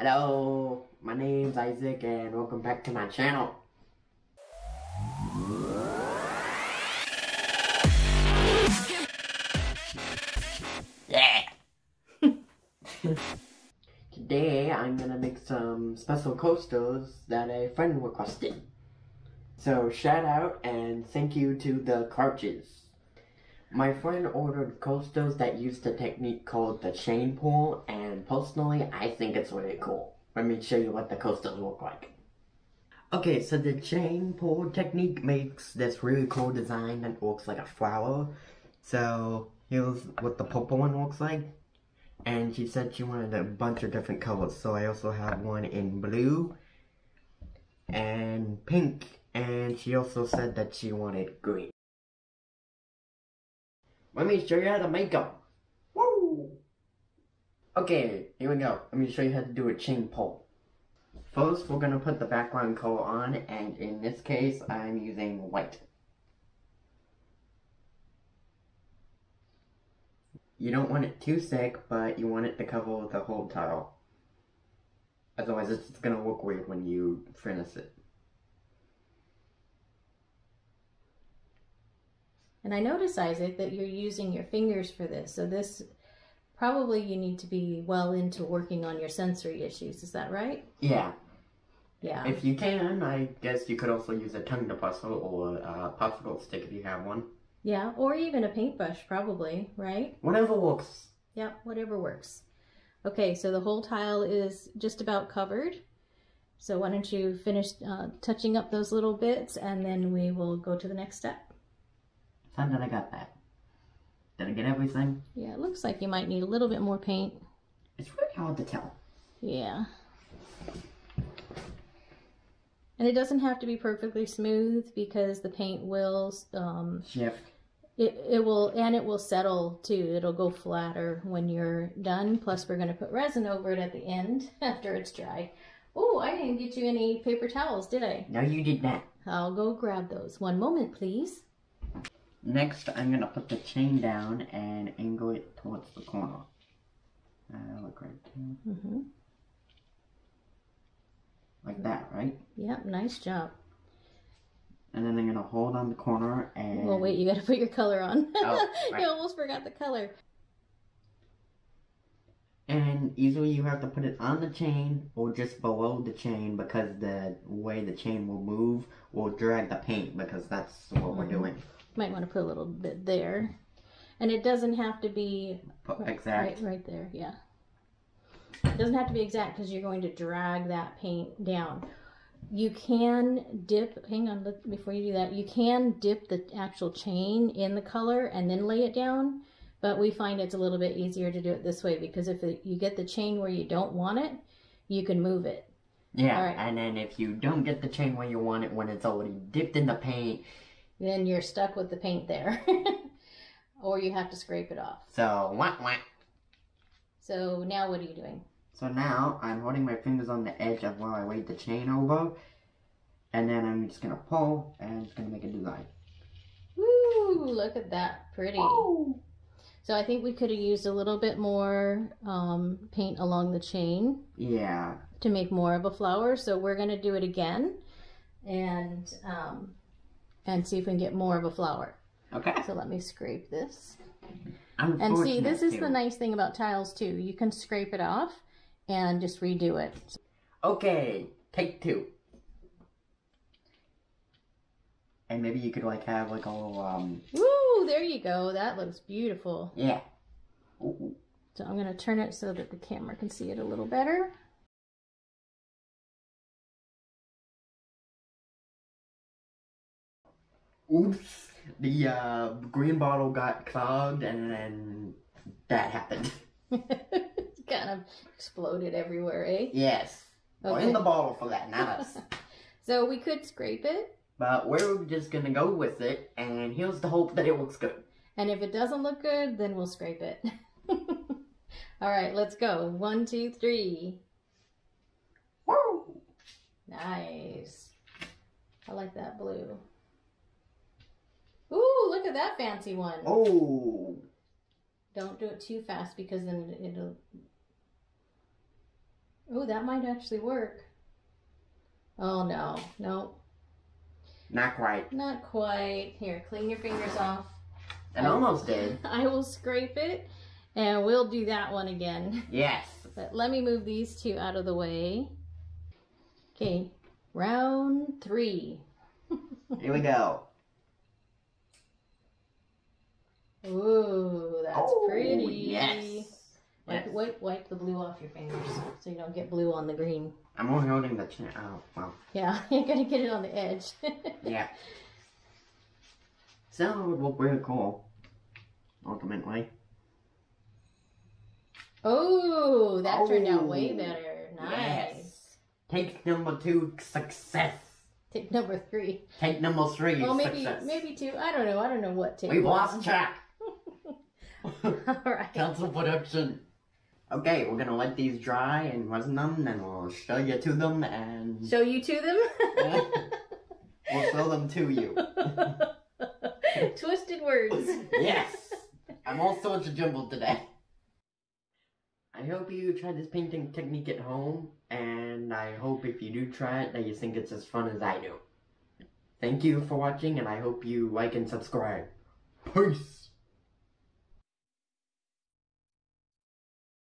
Hello, my name's Isaac and welcome back to my channel. Yeah! Today I'm gonna make some special coasters that a friend requested. So shout out and thank you to the Crouches. My friend ordered coasters that use the technique called the chain pull, and personally, I think it's really cool. Let me show you what the coasters look like. Okay, so the chain pull technique makes this really cool design that looks like a flower. So, here's what the purple one looks like. And she said she wanted a bunch of different colors, so I also have one in blue and pink, and she also said that she wanted green. Let me show you how to make them. Woo! Okay, here we go. Let me show you how to do a chain pull. First, we're gonna put the background color on, and in this case, I'm using white. You don't want it too thick, but you want it to cover the whole tile. Otherwise, it's just gonna look weird when you finish it. And I notice, Isaac, that you're using your fingers for this. So this, probably you need to be well into working on your sensory issues. Is that right? Yeah. Yeah. If you can, I guess you could also use a tongue depressor or a popsicle stick if you have one. Yeah, or even a paintbrush, probably, right? Whatever works. Yeah, whatever works. Okay, so the whole tile is just about covered. So why don't you finish uh, touching up those little bits and then we will go to the next step. Did I got that? Did I get everything? Yeah, it looks like you might need a little bit more paint. It's really hard to tell. Yeah. And it doesn't have to be perfectly smooth because the paint will, um, Shift. it, it will, and it will settle too. It'll go flatter when you're done. Plus we're going to put resin over it at the end after it's dry. Oh, I didn't get you any paper towels, did I? No, you did not. I'll go grab those. One moment, please. Next, I'm gonna put the chain down and angle it towards the corner. Uh, look right there. Mm-hmm. Like that, right? Yep, nice job. And then I'm gonna hold on the corner and... Well, wait, you got to put your color on. Oh, right. you almost forgot the color. And usually you have to put it on the chain or just below the chain because the way the chain will move will drag the paint because that's what we're Mhm. doing. Might want to put a little bit there. And it doesn't have to be right, exact. right, right there, yeah. It doesn't have to be exact because you're going to drag that paint down. You can dip, hang on, look, before you do that, you can dip the actual chain in the color and then lay it down. But we find it's a little bit easier to do it this way because if it, you get the chain where you don't want it, you can move it. Yeah, Alright. and then if you don't get the chain where you want it when it's already dipped in the paint, Then you're stuck with the paint there. or you have to scrape it off. so wah wah. So now what are you doing? So now I'm holding my fingers on the edge of where I laid the chain over, and then I'm just gonna pull and it's gonna make a design. Woo! Look at that. Pretty. So I think we could have used a little bit more um, paint along the chain Yeah. to make more of a flower. So we're going to do it again and um, and see if we can get more of a flower. Okay. So let me scrape this. I'm And see, this is too. the nice thing about tiles too. You can scrape it off and just redo it. Okay, take two. And maybe you could like have like a little um Woo! There you go. That looks beautiful. yeah. Ooh. So I'm going to turn it so that the camera can see it a little better. Oops. The uh, green bottle got clogged and then that happened. kind of exploded everywhere, eh? Yes. Well, in the bottle for that, not us. So we could scrape it, but we're just gonna go with it, and here's the hope that it looks good. and if it doesn't look good, then we'll scrape it. All right, let's go. One, two, three. Woo! Nice. I like that blue. At that fancy one. Oh, Don't do it too fast because then it'll. Oh, that might actually work. Oh no, no, Not quite. not quite. Here, clean your fingers off. It almost did. I will scrape it and we'll do that one again. Yes. But let me move these two out of the way. Okay, round three. Here we go. Ooh, that's oh, pretty. Yes. Wipe, Yes. wipe, wipe the blue off your fingers so you don't get blue on the green. I'm only holding the chin. Oh, well. Yeah, you're gonna get it on the edge. Yeah. So it will look really cool. Ultimately. oh, that turned out way Oh, better. Nice. yes. Take number two, success. Take number three. Take number three, Oh, maybe success. maybe two. I don't know. I don't know what take. We've lost track. All right. Cancel production. Okay, we're gonna let these dry and resin them, and we'll show you to them, and Show you to them. we'll show them to you. Twisted words. Yes! I'm all sorts of jumbled today. I hope you try this painting technique at home, and I hope if you do try it that you think it's as fun as I do. Thank you for watching, and I hope you like and subscribe. Peace!